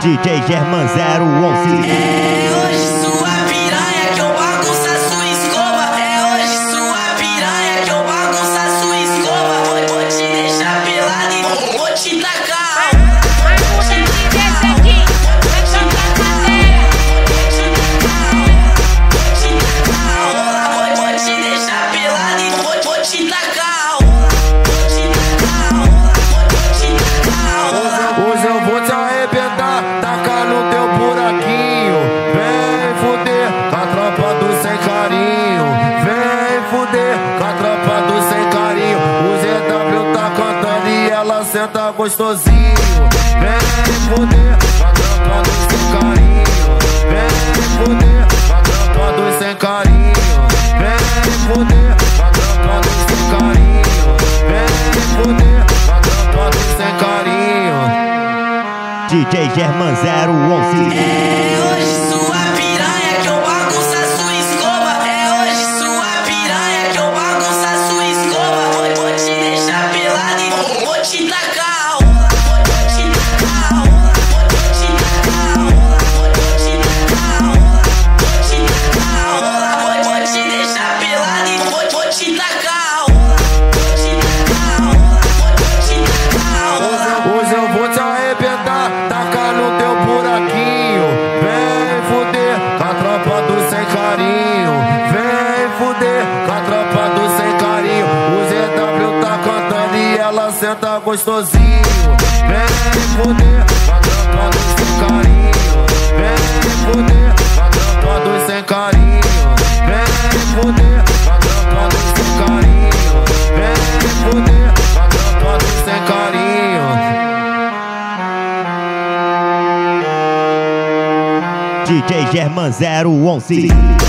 DJ German 011 É hoje sua piranha que eu bagunça sua escova. É hoje sua piranha que eu bagunça sua escova. Vou te deixar pelado e vou, vou te tacar. Fuder com a tropa do sem carinho. O ZW tá cantando e ela senta gostosinho. Vem fuder com a tropa do sem carinho. Vem fuder com a tropa do sem carinho. Vem fuder com a tropa do sem carinho. Vem fuder com a tropa do sem carinho. DJ German 011 arrebentar, tacar no teu buraquinho. Vem fuder com a tropa do sem carinho. Vem fuder com a tropa do sem carinho. O ZW tá cantando e ela senta gostosinho. Vem fuder com a tropa do sem carinho. DJ German 011 Vem.